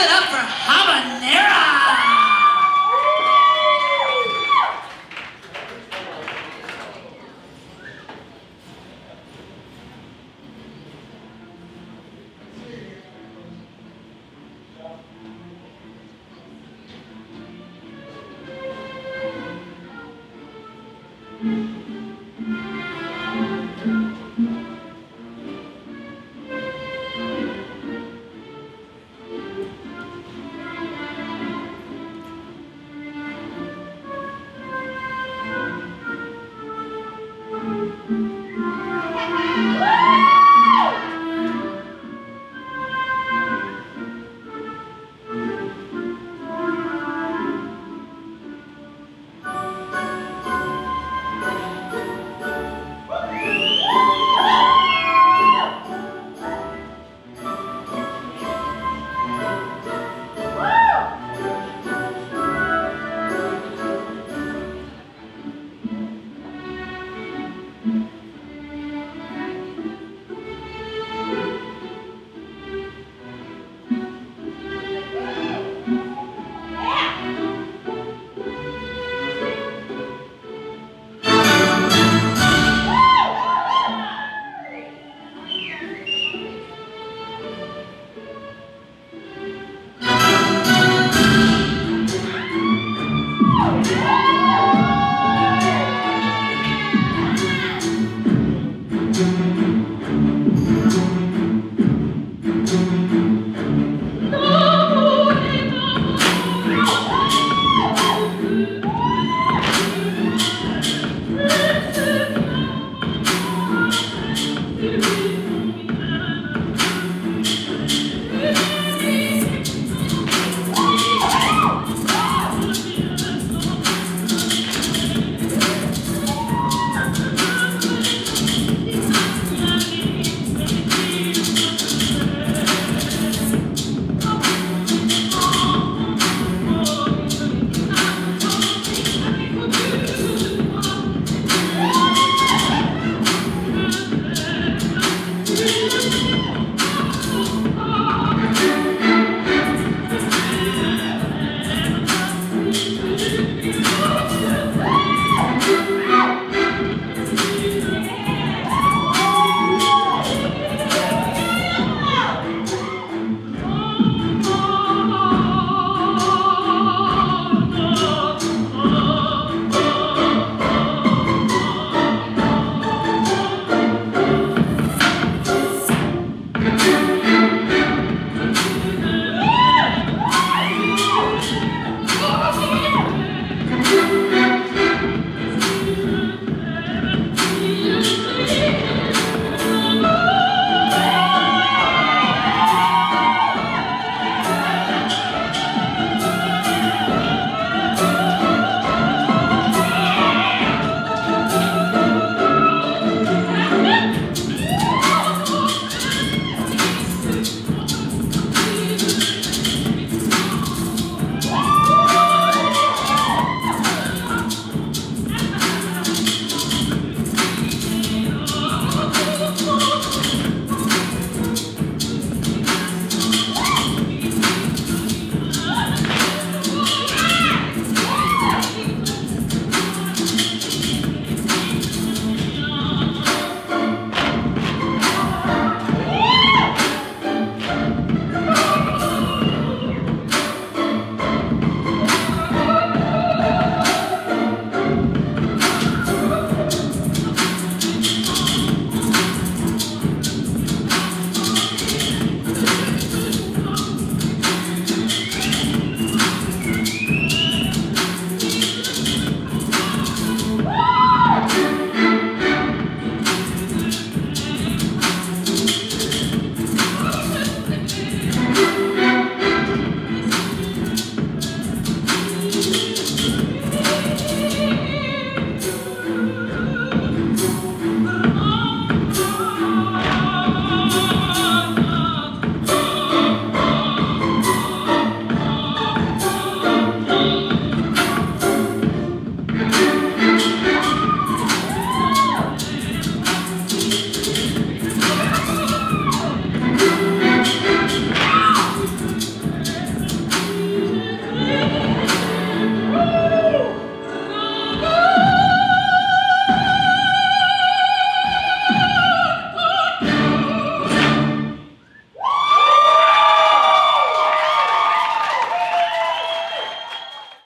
Give it up for habanero.